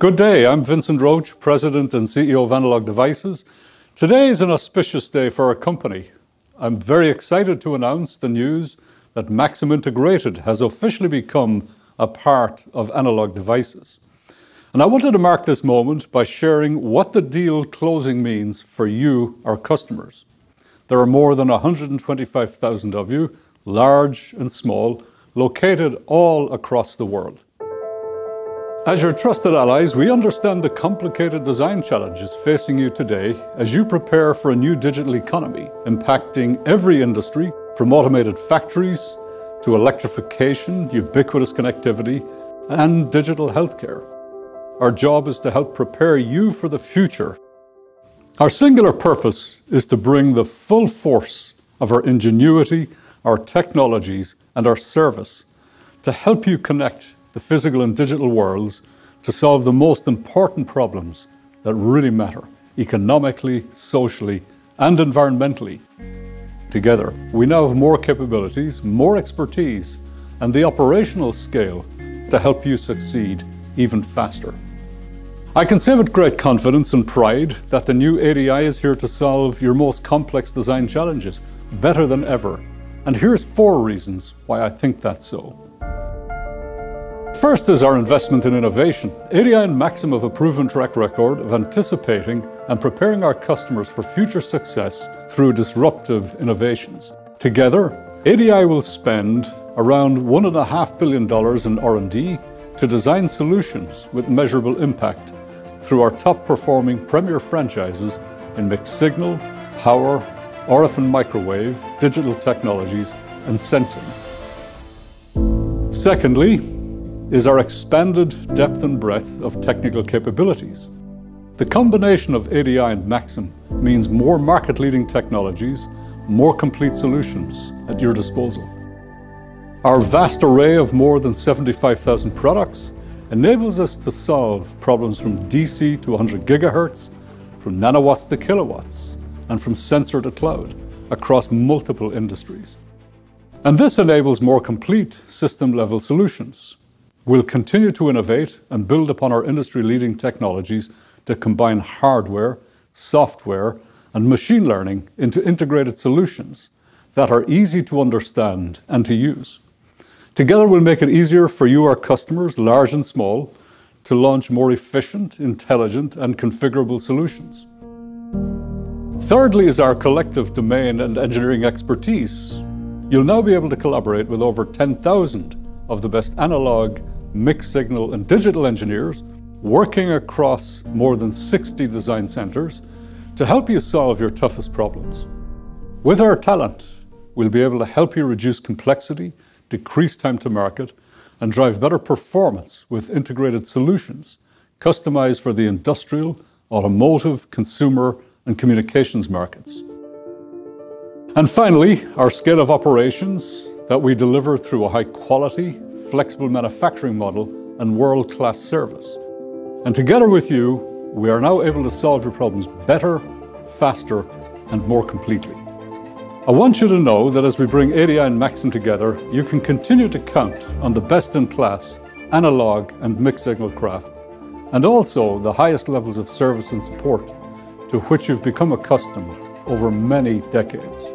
Good day, I'm Vincent Roche, President and CEO of Analog Devices. Today is an auspicious day for our company. I'm very excited to announce the news that Maxim Integrated has officially become a part of Analog Devices. And I wanted to mark this moment by sharing what the deal closing means for you, our customers. There are more than 125,000 of you, large and small, located all across the world. As your trusted allies, we understand the complicated design challenges facing you today as you prepare for a new digital economy impacting every industry from automated factories to electrification, ubiquitous connectivity, and digital healthcare. Our job is to help prepare you for the future. Our singular purpose is to bring the full force of our ingenuity, our technologies, and our service to help you connect the physical and digital worlds to solve the most important problems that really matter economically, socially, and environmentally. Together, we now have more capabilities, more expertise, and the operational scale to help you succeed even faster. I can say with great confidence and pride that the new ADI is here to solve your most complex design challenges better than ever. And here's four reasons why I think that's so. First is our investment in innovation. ADI and Maxim have a proven track record of anticipating and preparing our customers for future success through disruptive innovations. Together, ADI will spend around $1.5 billion in R&D to design solutions with measurable impact through our top-performing premier franchises in mixed signal, power, RF and microwave, digital technologies, and sensing. Secondly, is our expanded depth and breadth of technical capabilities. The combination of ADI and Maxim means more market-leading technologies, more complete solutions at your disposal. Our vast array of more than 75,000 products enables us to solve problems from DC to 100 gigahertz, from nanowatts to kilowatts, and from sensor to cloud across multiple industries. And this enables more complete system-level solutions, We'll continue to innovate and build upon our industry-leading technologies to combine hardware, software, and machine learning into integrated solutions that are easy to understand and to use. Together, we'll make it easier for you, our customers, large and small, to launch more efficient, intelligent, and configurable solutions. Thirdly is our collective domain and engineering expertise. You'll now be able to collaborate with over 10,000 of the best analog, mixed signal, and digital engineers working across more than 60 design centers to help you solve your toughest problems. With our talent, we'll be able to help you reduce complexity, decrease time to market, and drive better performance with integrated solutions customized for the industrial, automotive, consumer, and communications markets. And finally, our scale of operations that we deliver through a high quality, flexible manufacturing model and world-class service. And together with you, we are now able to solve your problems better, faster, and more completely. I want you to know that as we bring ADI and Maxim together, you can continue to count on the best-in-class analog and mixed signal craft, and also the highest levels of service and support to which you've become accustomed over many decades.